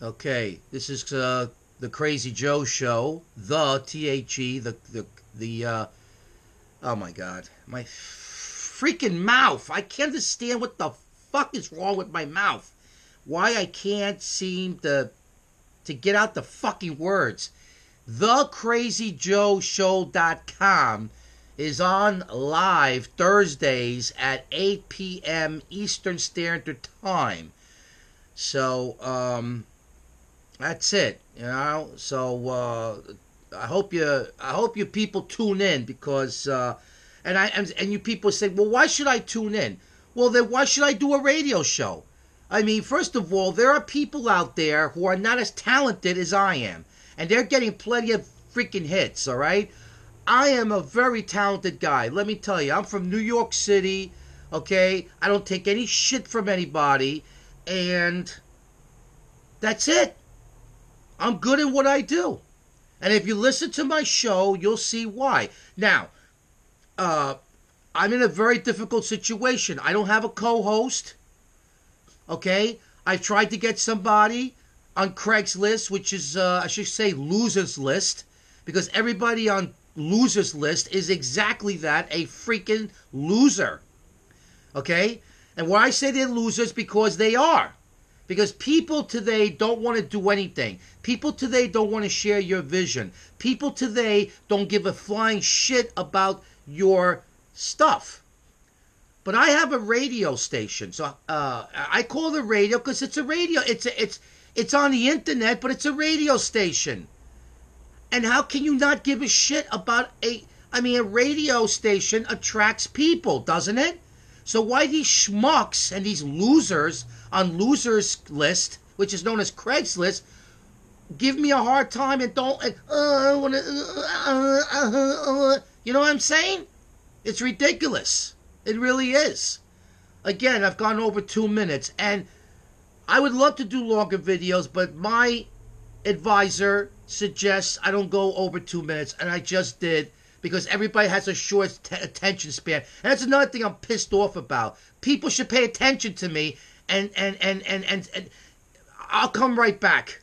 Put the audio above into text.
Okay, this is uh, the Crazy Joe show. The T H E the the the. Uh, oh my God, my freaking mouth! I can't understand what the fuck is wrong with my mouth. Why I can't seem to to get out the fucking words. the crazy joe TheCrazyJoeShow.com is on live Thursdays at 8 p.m. Eastern Standard Time. So, um, that's it. You know. So uh, I hope you I hope you people tune in because uh, and I and, and you people say, well, why should I tune in? Well, then why should I do a radio show? I mean, first of all, there are people out there who are not as talented as I am, and they're getting plenty of freaking hits. All right. I am a very talented guy. Let me tell you, I'm from New York City. Okay, I don't take any shit from anybody, and that's it. I'm good at what I do. And if you listen to my show, you'll see why. Now, uh, I'm in a very difficult situation. I don't have a co host. Okay? I've tried to get somebody on Craigslist, which is, uh, I should say, losers list, because everybody on losers list is exactly that a freaking loser. Okay? And why I say they're losers, because they are. Because people today don't want to do anything. People today don't want to share your vision. People today don't give a flying shit about your stuff. But I have a radio station, so uh, I call the radio because it's a radio. It's a, it's it's on the internet, but it's a radio station. And how can you not give a shit about a? I mean, a radio station attracts people, doesn't it? So why these schmucks and these losers on losers list, which is known as Craigslist, give me a hard time and don't uh, wanna, uh, uh, you know what I'm saying? It's ridiculous. It really is. Again, I've gone over two minutes, and I would love to do longer videos, but my advisor suggests I don't go over two minutes, and I just did because everybody has a short t- attention span. And that's another thing I'm pissed off about. People should pay attention to me, and and and and and, and I'll come right back.